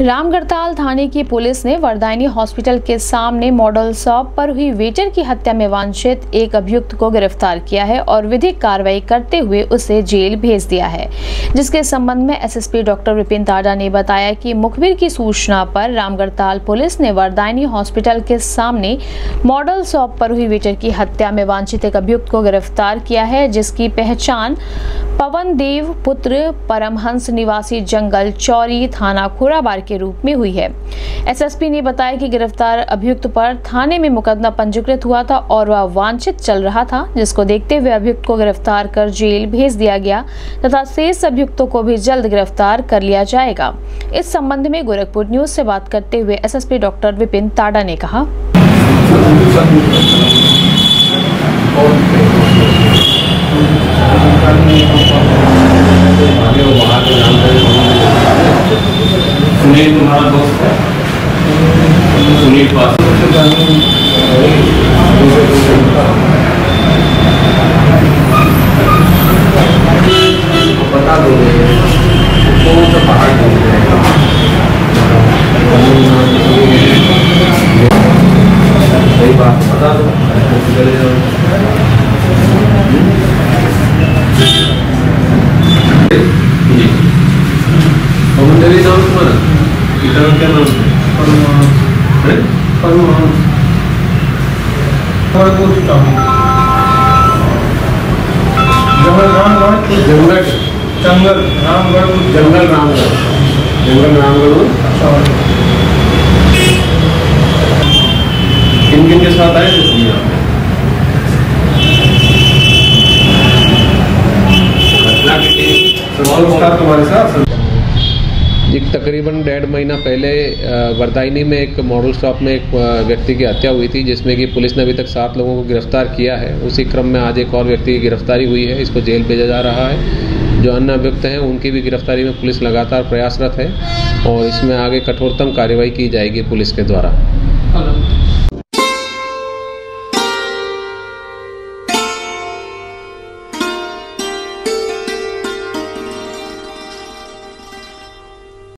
रामगढ़ताल थाने की पुलिस ने वरदायनी हॉस्पिटल के सामने मॉडल शॉप पर हुई वेटर की हत्या में वांछित एक अभियुक्त को गिरफ़्तार किया है और विधिक कार्रवाई करते हुए उसे जेल भेज दिया है। जिसके संबंध में एसएसपी डॉक्टर विपिन ताडा ने बताया कि मुखबिर की सूचना पर रामगढ़ताल पुलिस ने वरदायनी हॉस्पिटल के सामने मॉडल शॉप पर हुई वेटर की हत्या में वांछित एक अभियुक्त को गिरफ़्तार किया है, जिसकी पहचान पवन देव पुत्र परमहंस निवासी जंगल चौरी थाना खुराबार के रूप में हुई है। एसएसपी ने बताया कि गिरफ़्तार अभियुक्त पर थाने में मुकदमा पंजीकृत हुआ था और वह वांछित चल रहा था, जिसको देखते हुए अभियुक्त को गिरफ़्तार कर जेल भेज दिया गया तथा शेष अभियुक्तों को भी जल्द गिरफ़्तार कर लिया जाएगा। इस संबंध में गोरखपुर न्यूज़ से बात करते हुए एसएसपी डॉक्टर विपिन ताडा ने कहा। सुनील तुम्हारा दोस्त है सुनील पास बता दो कौन सा पहाड़ घूम सही बात बता दो चले जाओ जी पवन देवी नाम तुम्हारा पिता क्या नाम है हैं? जंगल रामगढ़ जंगल जंगल रामगढ़ जंगल रामगढ़ जंगल रामगढ़ किन किन के साथ आए थे यहाँ घटना की सवाल तुम्हारे साथ एक तकरीबन डेढ़ महीना पहले वरदायनी में एक मॉडल शॉप में एक व्यक्ति की हत्या हुई थी, जिसमें कि पुलिस ने अभी तक सात लोगों को गिरफ़्तार किया है। उसी क्रम में आज एक और व्यक्ति की गिरफ्तारी हुई है, इसको जेल भेजा जा रहा है। जो अन्य अभियुक्त हैं, उनकी भी गिरफ्तारी में पुलिस लगातार प्रयासरत है और इसमें आगे कठोरतम कार्रवाई की जाएगी पुलिस के द्वारा।